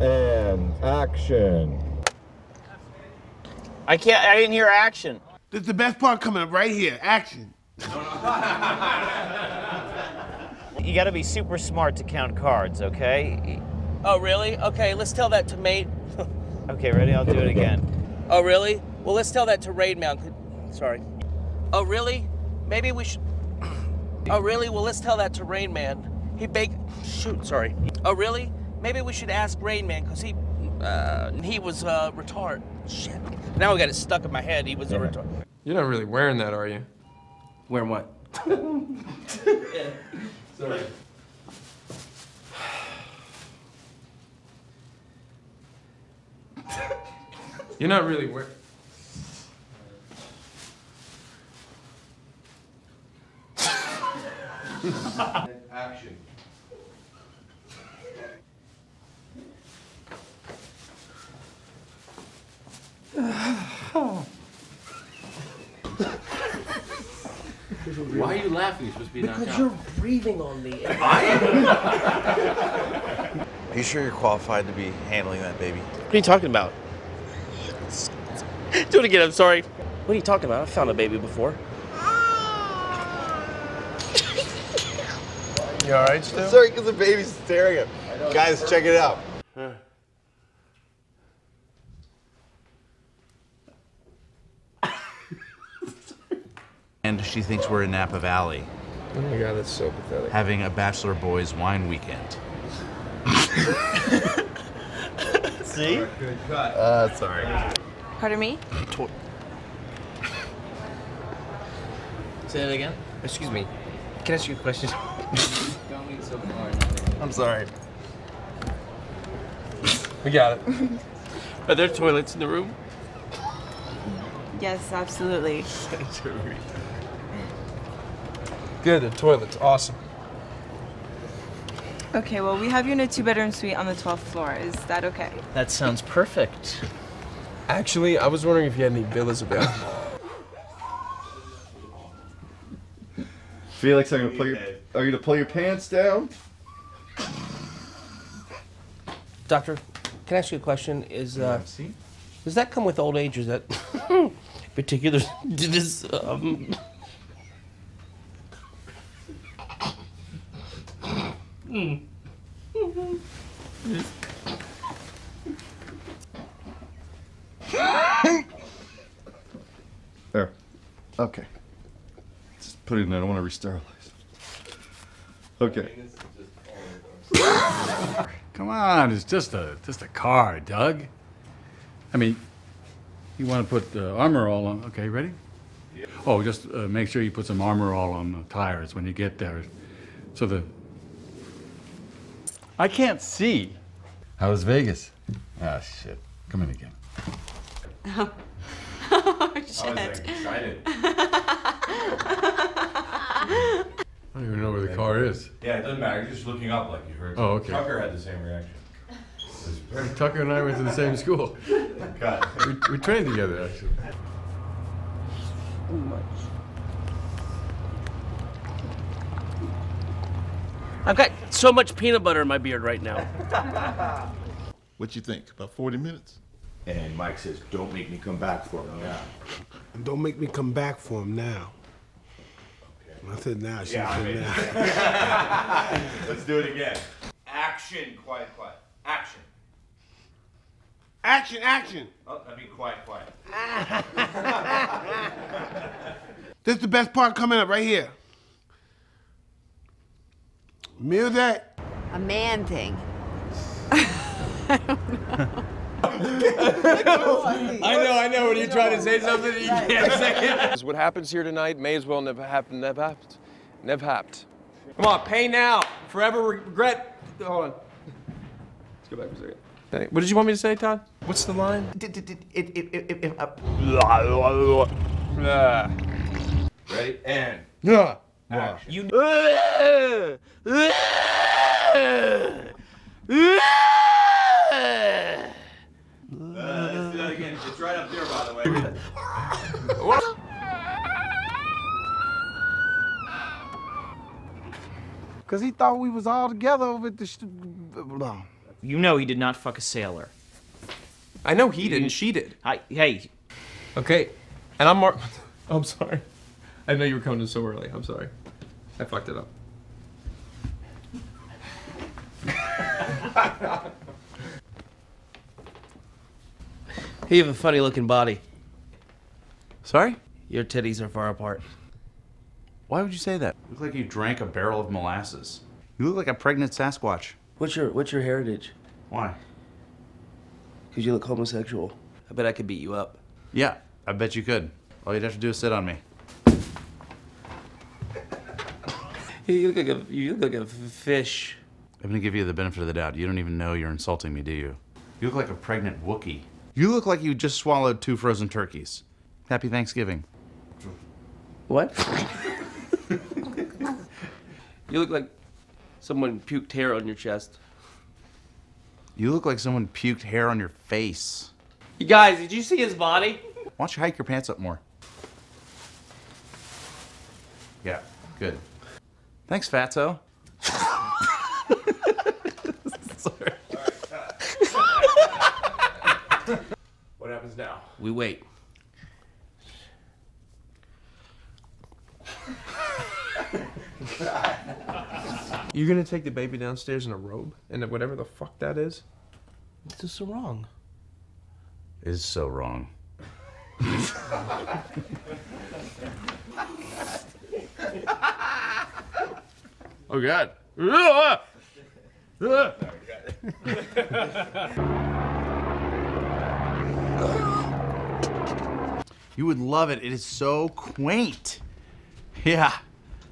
And action. I can't. I didn't hear action. This is the best part coming up right here. Action. You got to be super smart to count cards, okay? Oh, really? Okay, let's tell that to mate. Okay, ready? I'll do it again. Oh, really? Well, let's tell that to Raid Mount. Sorry. Oh, really? Maybe we should. Oh, really? Well, let's tell that to Rain Man. He baked. Shoot, sorry. Oh, really? Maybe we should ask Rain Man because he, uh, he was uh, retard. Shit. Now I got it stuck in my head. He was a retard. You're not really wearing that, are you? Wearing what? Sorry. You're not really wearing. Action. Why are you laughing? You're supposed to be knocked Because out. you're breathing on me. I am. Are you sure you're qualified to be handling that baby? What are you talking about? Do it again, I'm sorry. What are you talking about? I found a baby before. You all right, still? Sorry, because the baby's staring at me. Guys, check it out. and she thinks we're in Napa Valley Oh my god, that's so pathetic. having a bachelor boys wine weekend. See? Uh, sorry. Pardon me? Say it again. Excuse me. Can I ask you a question? I'm sorry. We got it. Are there toilets in the room? Yes, absolutely. Good, the toilet's awesome. Okay, well, we have you in a two bedroom suite on the 12th floor. Is that okay? That sounds perfect. Actually, I was wondering if you had any villas available. Felix, I'm gonna pull your. Are you gonna pull your pants down? Doctor, can I ask you a question? Is uh, does that come with old age, or is that particular to this? Um, There. Okay. Just put it in there. I don't want to re-sterilize. Okay. Come on, it's just a just a car, Doug. I mean, you want to put the Armor All on. Okay, ready? Yeah. Oh, just uh, make sure you put some Armor All on the tires when you get there, so the. I can't see. How was Vegas? Ah, shit. Come in again. oh, shit. I was excited. I don't even know where the car is. Yeah, it doesn't matter. You're just looking up like you heard. Oh, okay. Tucker had the same reaction. Tucker and I went to the same school. God. We, we trained together, actually. I've got so much peanut butter in my beard right now. What you think? About 40 minutes? And Mike says, "Don't make me come back for him." Yeah. And don't make me come back for him now. I said now. She Yeah, said now. Let's do it again. Action, quiet, quiet. Action. action, action. Oh, I mean, quiet, quiet. This is the best part coming up right here. Music. A man thing. I know, I know. When you try to say something, you can't say it. What happens here tonight may as well never happen. Never happened. Never happened. Come on, pay now. Forever regret. Hold on. Let's go back for a second. What did you want me to say, Todd? What's the line? Ready? And Yeah. Action. You. Uh, let's do that again. It's right up there, by the way. Cause he thought we was all together over at the. Sh- You know he did not fuck a sailor. I know he didn't. She did. I, hey, Okay, and I'm Mark. I'm sorry. I know you were coming in so early. I'm sorry. I fucked it up. You have a funny looking body. Sorry? Your titties are far apart. Why would you say that? You look like you drank a barrel of molasses. You look like a pregnant Sasquatch. What's your What's your heritage? Why? Because you look homosexual. I bet I could beat you up. Yeah, I bet you could. All you'd have to do is sit on me. You look like a You look like a fish. I'm gonna give you the benefit of the doubt. You don't even know you're insulting me, do you? You look like a pregnant Wookie. You look like you just swallowed two frozen turkeys. Happy Thanksgiving. What? you look like someone puked hair on your chest. You look like someone puked hair on your face. You guys, did you see his body? Why don't you hike your pants up more? Yeah, good. Thanks, Fatso. What happens now? We wait. You're gonna take the baby downstairs in a robe and whatever the fuck that is? This is so wrong. Is so wrong. Oh God. You would love it. It is so quaint. Yeah.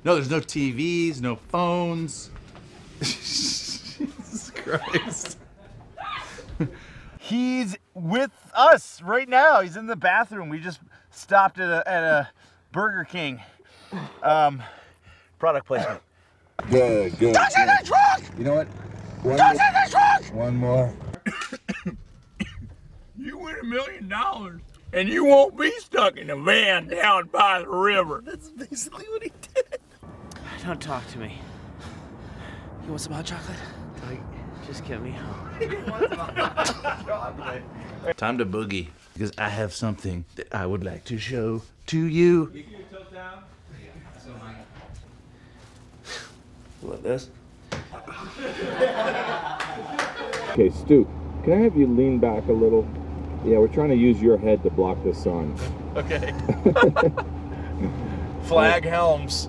No, there's no TVs, no phones. Jesus Christ. He's with us right now. He's in the bathroom. We just stopped at a, at a Burger King. Um, product placement. Good, good. Don't take that truck! You know what? One Don't more- take truck! One more. You win a million dollars, and you won't be stuck in a van down by the river. That's basically what he did. don't talk to me. You want some hot chocolate? Just get me home. Time to boogie. Because I have something that I would like to show to you. What this? Okay, Stu, can I have you lean back a little? Yeah, we're trying to use your head to block the sun. Okay. Flag helms.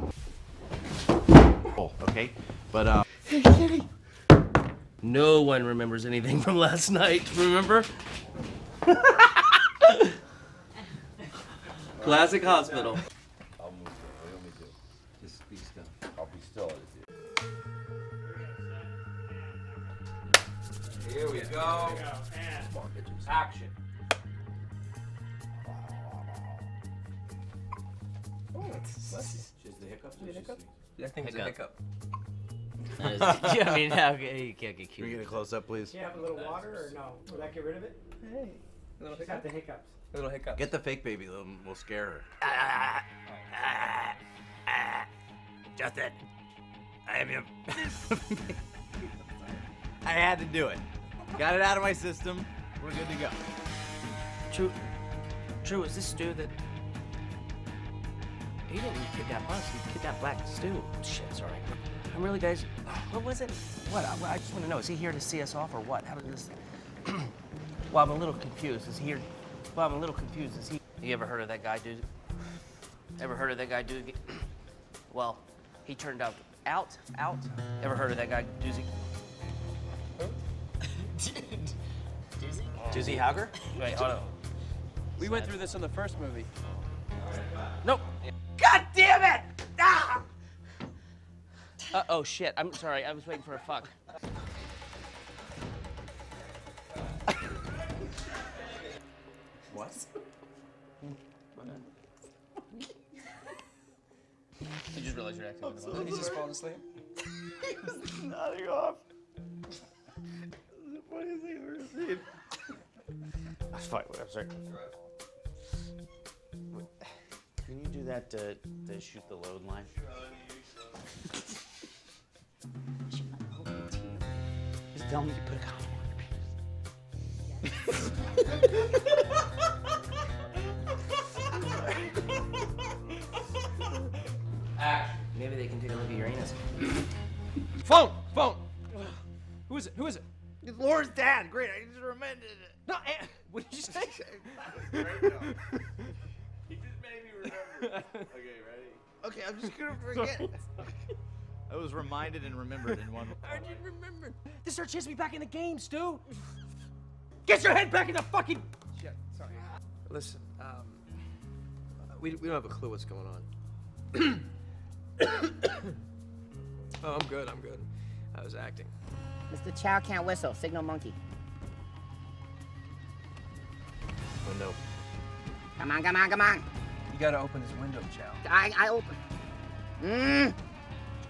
Oh, okay. But, um, No one remembers anything from last night. Remember? Classic hospital. Just the hiccups? The hiccup? Yeah, I think it's a hiccup. yeah, I mean, how you can't get Can we get a close up, please? Do you have a little water or no? Will that get rid of it? Hey. A little She's got hiccup? the hiccups. A little hiccup. Get the fake baby, though. We'll scare her. Ah, ah, ah, Justin, I am him. I had to do it. Got it out of my system. We're good to go. True. True, is this Stu that. He didn't kidnap us, he kidnapped Black Stu. Shit, sorry. I'm really, guys. What was it? What? I, I just want to know. Is he here to see us off or what? How did this. well, I'm a little confused. Is he here. Well, I'm a little confused. Is he. You ever heard of that guy, dude? Ever heard of that guy, dude? Well, he turned out. Out? Out? Ever heard of that guy, Doozy? Doozy oh. Doozy Hauger? Wait, hold on. We went through this in the first movie. Uh oh, shit. I'm sorry. I was waiting for a fuck. What? You just realized you're acting like a He's just falling asleep. Nodding off. the funniest thing I've ever seen. That's fine. I'm sorry. Can you do that to, to shoot the load line? Tell me to put a condom on. Maybe they can take a look at your anus. Phone! Phone! Who is it? Who is it? It's Laura's dad. Great. I just remembered it. No, eh, Aunt, what did you say? He just made me remember. okay, ready? Okay, I'm just gonna forget. I was reminded and remembered in one. I didn't remember. This our chance to be back in the game, Stu. Get your head back in the fucking. Shit, sorry. Listen, um, we, we don't have a clue what's going on. oh, I'm good, I'm good. I was acting. Mr. Chow can't whistle. Signal monkey. Window. Come on, come on, come on. You gotta open this window, Chow. I, I open. Mmm.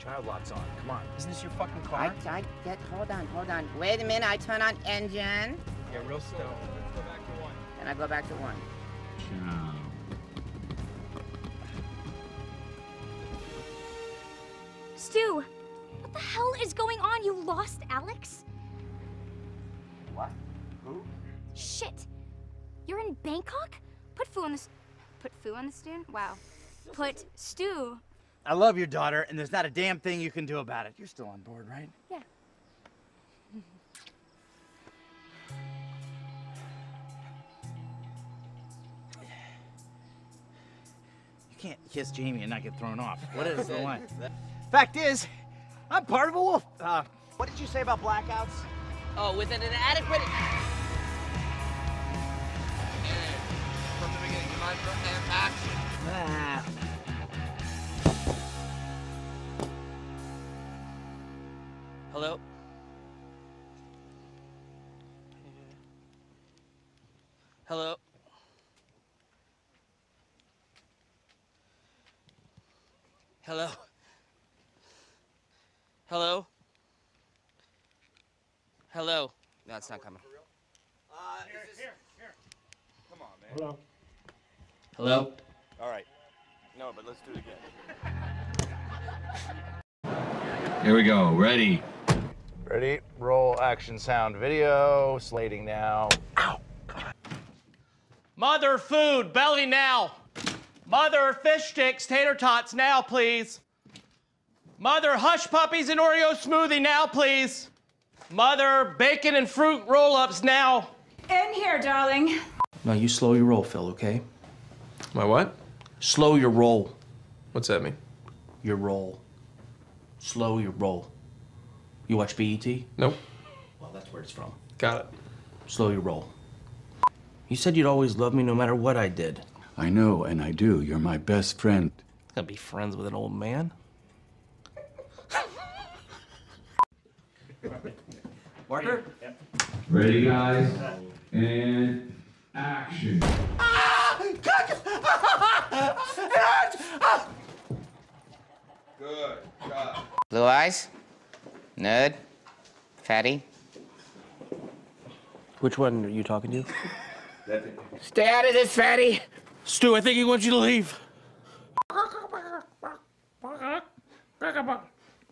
Child lock's on. Come on. Isn't this your fucking car? I, I get, hold on, hold on. Wait a minute, I turn on engine. Yeah, real slow. Let's go back to one. And I go back to one. Stu, what the hell is going on? You lost Alex? What? Who? Shit. You're in Bangkok? Put Fu on the... Put Fu on the spoon? Wow. Put Stu. I love your daughter, and there's not a damn thing you can do about it. You're still on board, right? Yeah. You can't kiss Jamie and not get thrown off. What is the line? Fact is, I'm part of a wolf. Uh, what did you say about blackouts? Oh, with an inadequate. From the beginning, come on, from there, action. Ah. Hello? Hello? Hello? No, it's not coming. Uh here. Here. Come on, man. Hello. Hello? All right. No, but let's do it again. Here we go. Ready. Ready? Roll action sound video. Slating now. Ow. Mother food, belly now. Mother fish sticks, tater tots now, please. Mother hush puppies and Oreo smoothie now, please. Mother bacon and fruit roll ups now. In here, darling. No, you slow your roll, Phil, okay? My what? Slow your roll. What's that mean? Your roll. Slow your roll. You watch BET? Nope. Well, that's where it's from. Got it. Slow your roll. You said you'd always love me no matter what I did. I know, and I do. You're my best friend. Gonna be friends with an old man? Marker? Yep. Ready, guys? And action. ah Good job. Blue eyes? Nerd? Fatty? Which one are you talking to? Stay out of this, fatty. Stu, I think he wants you to leave.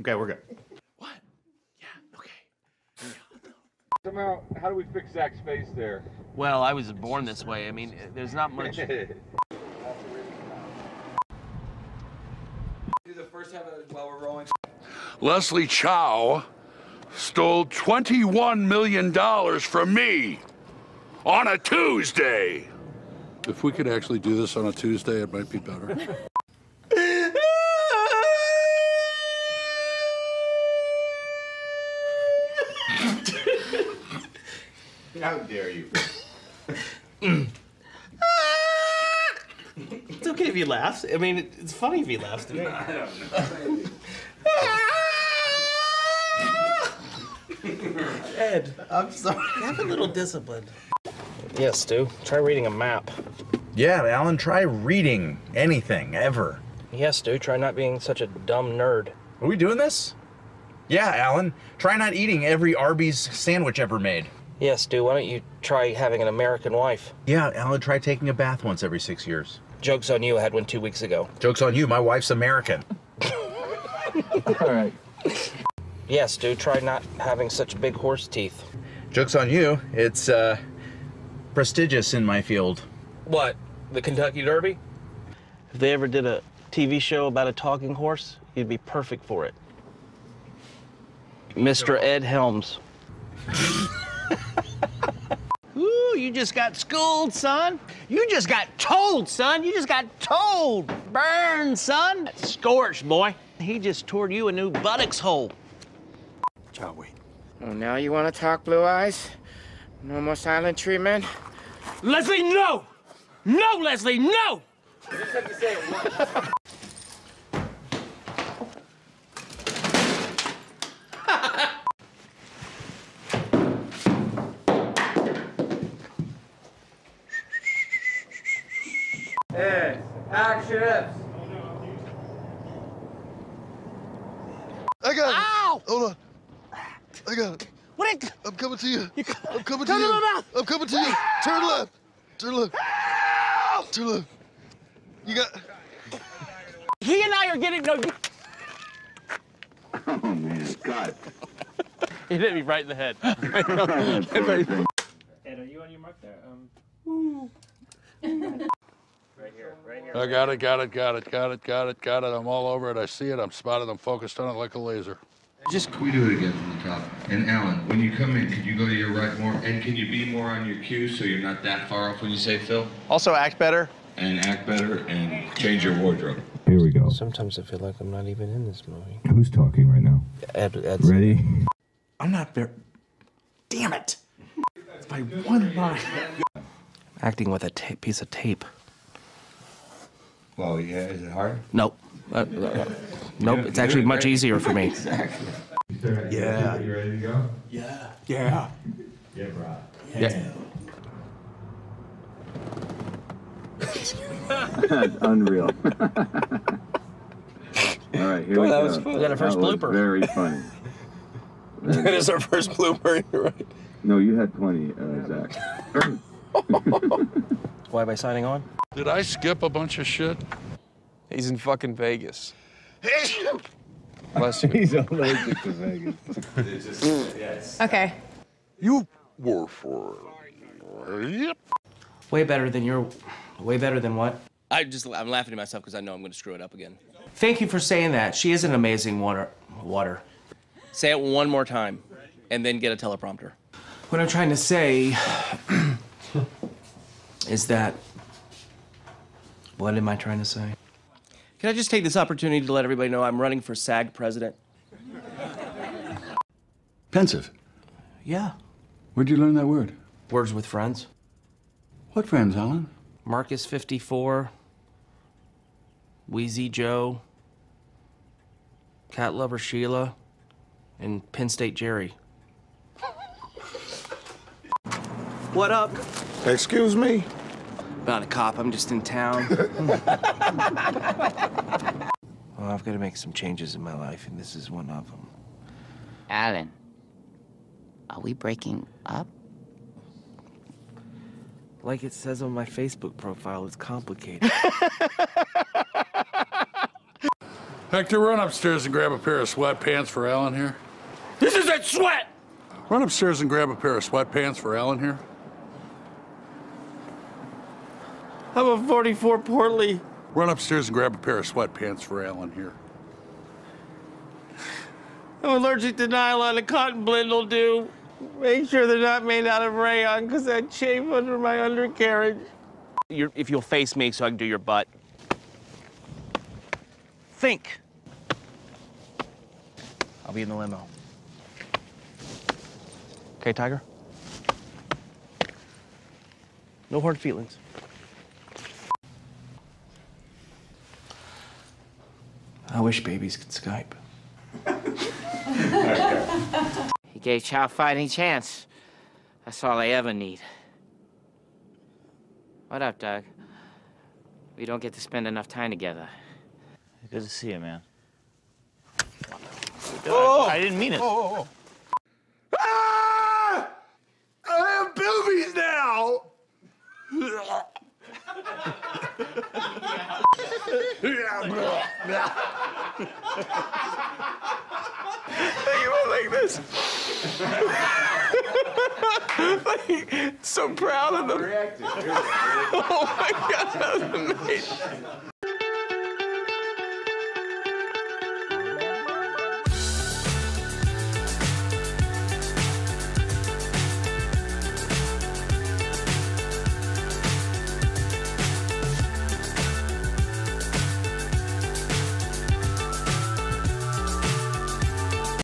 Okay, we're good. What? Yeah, okay. Somehow, how do we fix Zach's face there? Well, I was born this way. I mean, there's not much. Do the first half of it while we're rolling. Leslie Chow stole $21 million from me on a Tuesday. If we could actually do this on a Tuesday, it might be better. How dare you? It's okay if he laughs. I mean, it's funny if he laughs. To me. Ed, I'm sorry. Have a little discipline. Yes, Stu. Try reading a map. Yeah, Alan, try reading anything ever. Yes, Stu. Try not being such a dumb nerd. Are we doing this? Yeah, Alan. Try not eating every Arby's sandwich ever made. Yes, Stu. Why don't you try having an American wife? Yeah, Alan, try taking a bath once every six years. Joke's on you. I had one two weeks ago. Joke's on you, my wife's American. All right. Yes, Stu. Try not having such big horse teeth. Joke's on you, it's uh, prestigious in my field. What? The Kentucky Derby? If they ever did a TV show about a talking horse, you'd be perfect for it. Mr. Ed Helms. Ooh, you just got schooled, son. You just got told, son. You just got told. Burn, son. Scorched, boy. He just tore you a new buttocks hole. Joey. Oh, now you want to talk, Blue Eyes? No more silent treatment? Leslie, no! No, Leslie, no! Hey, action! I got it. Ow! Hold on. I got it. What? It, I'm coming to you. I'm coming to you. it around. I'm coming to you. Turn left. Turn left. Turn left. You got. he and I are getting no. You, Oh man, Scott. He hit me right in the head. Ed, are you on your mark there? Um. right here, right here. I got it, got it, got it, got it, got it, got it. I'm all over it. I see it. I'm spotted. I'm focused on it like a laser. Just we do it again from the top. And Alan, when you come in, could you go to your right more? And can you be more on your cue so you're not that far off when you say Phil? Also, act better. And act better and change your wardrobe. Here we go. Sometimes I feel like I'm not even in this movie. Who's talking right now? Ed, Ed's Ready? I'm not very. Damn it! By one line. acting with a piece of tape. Well, yeah, is it hard? Nope. Uh, uh, nope, it's actually much easier for me. Exactly. Yeah. You ready to go? Yeah. Yeah. Yeah, bro. Yeah. That's unreal. All right, here Boy, we that go. was fun. Is that our first was blooper? Very funny. That is our first blooper, you're right. No, you had plenty, uh, Zach. Why am I signing on? Did I skip a bunch of shit? He's in fucking Vegas. Bless you. He's allergic to Vegas. Okay. You were for Yep. Way better than your. Way better than what? I just I'm laughing at myself because I know I'm going to screw it up again. Thank you for saying that. She is an amazing water. Water. Say it one more time, and then get a teleprompter. What I'm trying to say is that. What am I trying to say? Can I just take this opportunity to let everybody know I'm running for SAG president? Pensive. Yeah. Where'd you learn that word? Words with friends. What friends, Alan? Marcus 54, Wheezy Joe, Cat Lover Sheila, and Penn State Jerry. What up? Excuse me? Not a cop, I'm just in town. well, I've got to make some changes in my life, and this is one of them. Alan, are we breaking up? Like it says on my Facebook profile, it's complicated. Hector, run upstairs and grab a pair of sweatpants for Alan here. This isn't sweat! Run upstairs and grab a pair of sweatpants for Alan here. I'm a 44 Portly. Run upstairs and grab a pair of sweatpants for Alan here. I'm allergic to nylon and cotton blend will do. Make sure they're not made out of rayon, because I chafe under my undercarriage. You're, if you'll face me so I can do your butt. Think. I'll be in the limo. Okay, Tiger? No hard feelings. I wish babies could Skype. He gave Chow fighting chance. That's all I ever need. What up, Doug? We don't get to spend enough time together. Good to see you, man. Oh! I didn't mean it. Oh, oh, oh. Ah! I have boobies now! You, man. like this. like, so proud of them. oh my God, that was amazing.